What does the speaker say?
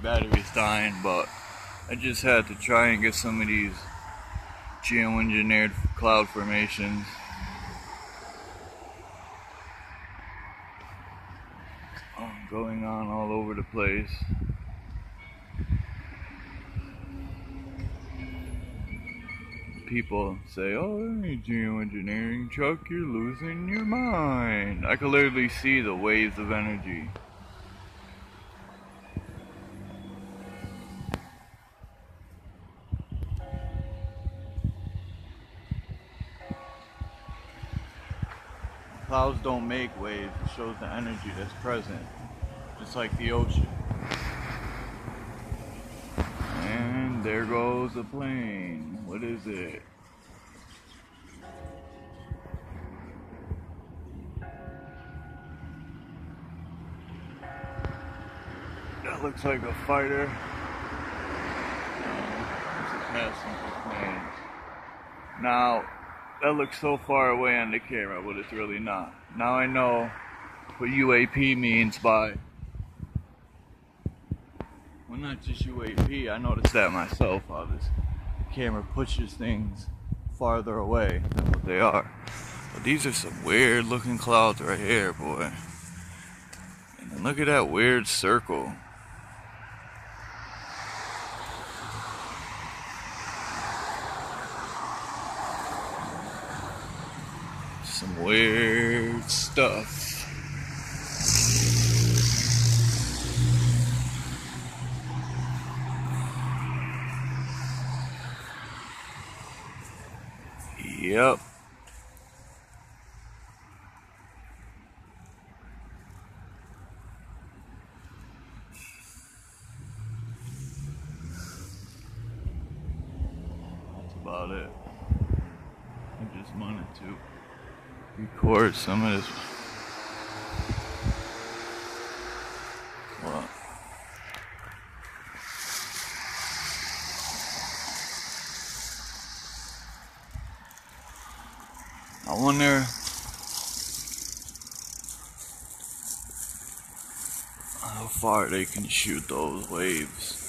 battery's dying, but I just had to try and get some of these geoengineered cloud formations. Um, going on all over the place. People say, oh, geoengineering, Chuck, you're losing your mind. I can literally see the waves of energy. Clouds don't make waves, it shows the energy that's present, just like the ocean. And there goes a plane. What is it? That looks like a fighter. Now, that looks so far away on the camera, but it's really not. Now I know what UAP means by, well not just UAP, I noticed that myself, how The camera pushes things farther away than what they are. But these are some weird looking clouds right here, boy. And look at that weird circle. Some weird stuff. Yep. That's about it. I just wanted to record some of this. Well, I wonder how far they can shoot those waves.